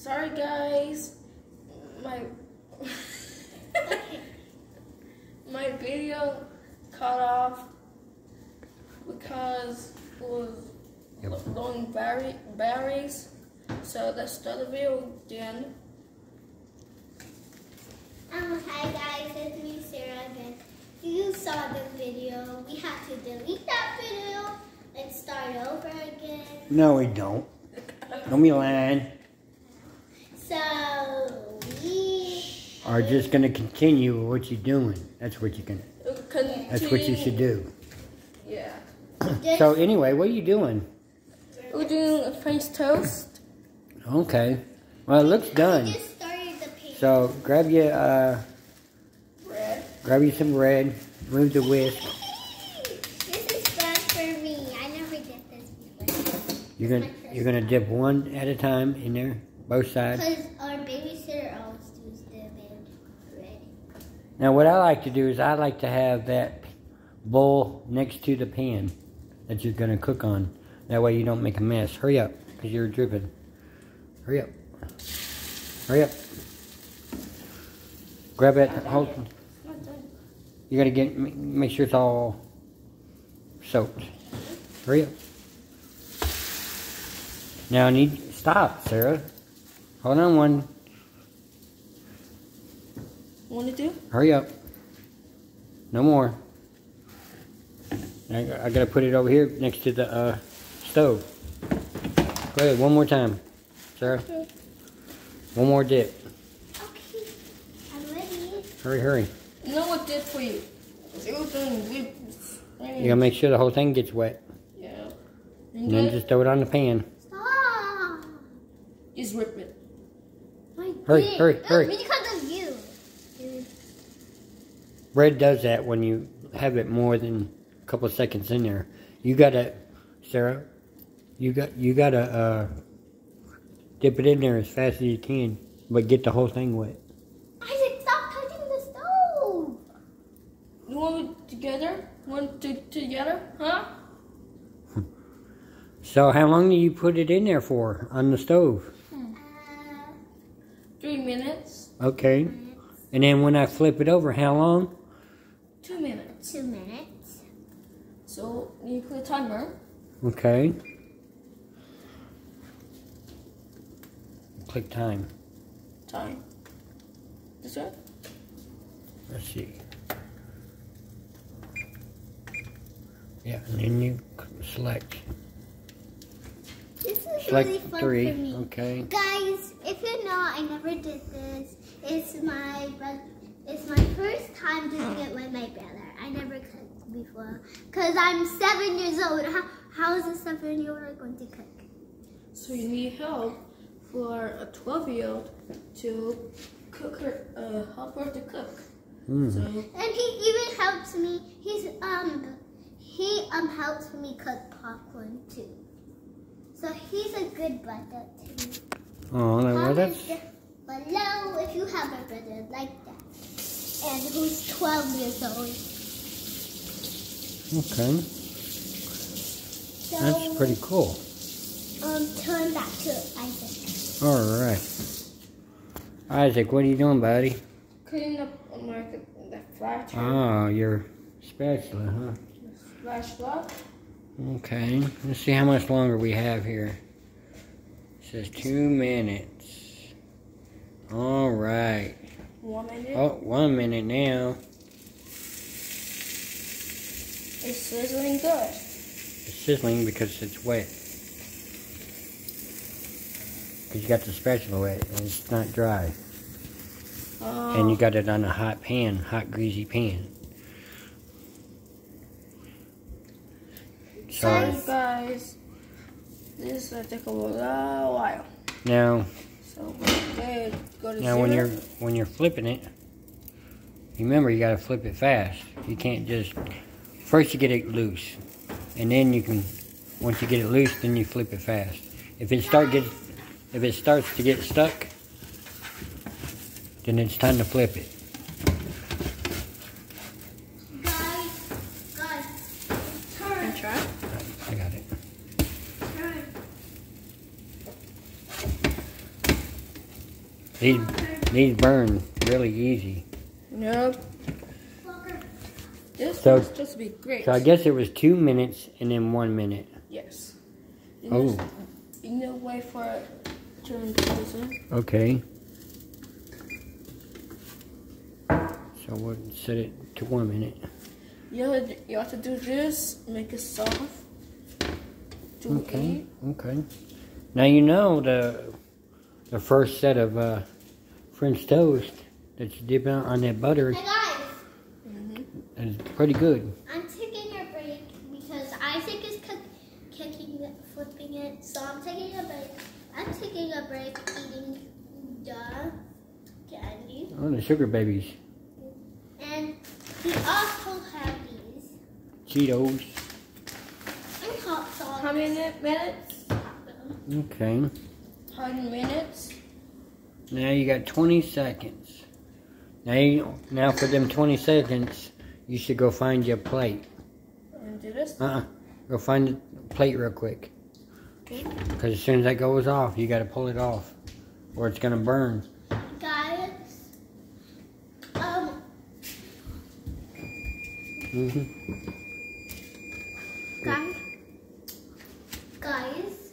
Sorry, guys. My my video cut off because it was Yep. long berry, berries. So let's start the video again. Um, hi guys, it's me Sarah again. If you saw the video, we have to delete that video and start over again. No, we don't. Don't be lying. So we Are just gonna continue what you're doing. That's what you can. Continue. That's what you should do. Yeah. So anyway, what are you doing? We're doing a French toast. Okay. Well, it looks done. just started the page. So grab your uh, Bread. grab you some bread. Move the whisk. this is fun for me. I never did this before. You're gonna you're gonna dip one at a time in there, both sides. Because our babysitter always does the band ready. Now, what I like to do is I like to have that bowl next to the pan that you're gonna cook on. That way you don't make a mess. Hurry up, cause you're dripping. Hurry up. Hurry up. Grab it. Hold. You gotta get make sure it's all soaked. Hurry up. Now I need stop, Sarah. Hold on one. Want to do? Hurry up. No more. I, I gotta put it over here next to the uh, stove. Go ahead, one more time, Sarah. One more dip. Okay, I'm ready. Hurry, hurry. You know what did for you? It was doing. You gotta make sure the whole thing gets wet. Yeah. And And then then just throw it on the pan. Stop. just rip it. Hurry, hurry, hurry. Because of you. Bread does that when you have it more than a couple of seconds in there. You gotta, Sarah, you got you gotta uh, dip it in there as fast as you can, but get the whole thing wet. Isaac, stop touching the stove. You want it together? Want to together? Huh? So how long do you put it in there for on the stove? Uh, Three minutes. Okay. And then when I flip it over, how long? Two minutes. two minutes. So you put a timer. Okay. Click time. Time. This one? Let's see. Yeah, and then you select This is select really fun three. for me. Okay. Guys, if you know, I never did this. It's my bro- it's my first time doing it with my brother. I never cooked before because I'm seven years old. How, how is a seven year old going to cook? So you need help for a 12 year old to cook her, uh, help her to cook. Hmm. So And he even helps me. He's um he um helps me cook popcorn too. So he's a good brother to me. Oh, no, well, Comment that's below if you have a brother like that and who's 12 years old. okay. So That's pretty cool. um turn back to Isaac. All right. Isaac, what are you doing, buddy? cleaning up like the fracture. Oh, your spatula, huh? Splash block. Okay. Let's see how much longer we have here. It says two minutes. All right. One minute. Oh, one minute now. It's sizzling good. It's sizzling because it's wet. Because you got the spatula wet and it's not dry. Uh, And you got it on a hot pan, hot greasy pan. So sorry guys. This will take a little while. now, So okay, go to now zero. when you're when you're flipping it, remember you got to flip it fast. You can't just first you get it loose, and then you can once you get it loose, then you flip it fast. If it start get if it starts to get stuck, then it's time to flip it. Guys, guys, And turn, try. I got it. turn. These, these burn really easy. Yep. This So- one's supposed to be great. So I guess it was two minutes and then one minute. yes. You Oh. you know, wait for it to turn frozen. Okay. So we'll set it to one minute. You have, to, you have to do this, make it soft. Okay. eat. Okay. Now you know the the first set of uh, French toast that you dip out on that butter Hey guys, Mm-hmm. is pretty good. I'm taking a break because Isaac is cook, kicking it, flipping it. So I'm taking a break. I'm taking a break eating the candy. Oh, the sugar babies, And we also have these. Cheetos. And hot sauce. How many minutes? Okay. How many minutes? Now you got 20 seconds. Now, you, now for them 20 seconds, you should go find your plate. And do this. Uh-uh. Go find the plate real quick. Okay. Because as soon as that goes off, you got to pull it off, or it's gonna burn. Guys, um, hmm guys, guys,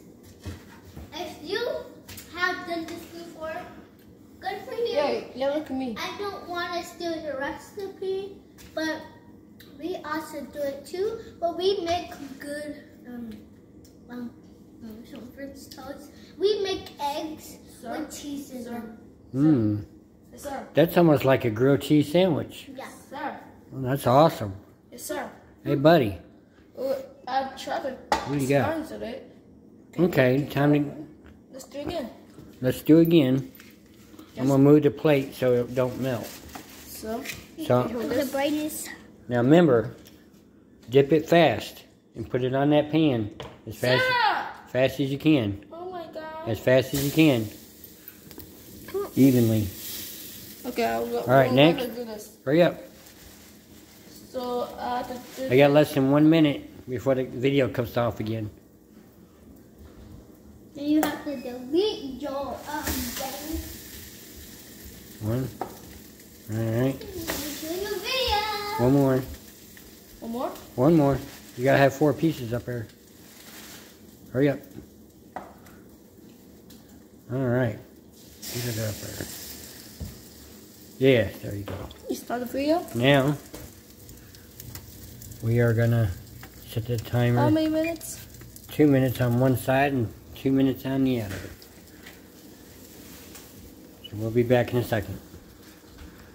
if you have done this before, good for you. Yeah, yeah, look at me. I don't want to steal your recipe, but we also do it too. But we make good um um, um some French toast. We make eggs Sir? with cheese in Sir? them. Mm. Yes, sir. That's almost like a grilled cheese sandwich. Yeah. Sir. Well, that's awesome. Yes, sir. Hey, buddy. Oh, I tried to What do you got? sponsor it. Okay, time to Let's do it again. let's do it again. I'm gonna move the plate so it don't melt. So, So The brightest. now remember, dip it fast and put it on that pan as fast Sarah! fast as you can. Oh my god. As fast as you can. Evenly. Okay, I'll go. All right, next. Hurry up. So, to I got less than one minute before the video comes off again. Then you have to delete your um thing. One. All right. Doing a video. One more. One more? One more. You gotta have four pieces up there. Hurry up. All right. Get it up there. Yeah, there you go. You start the video? Now, we are gonna set the timer. How many minutes? Two minutes on one side and two minutes on the other. So we'll be back in a second.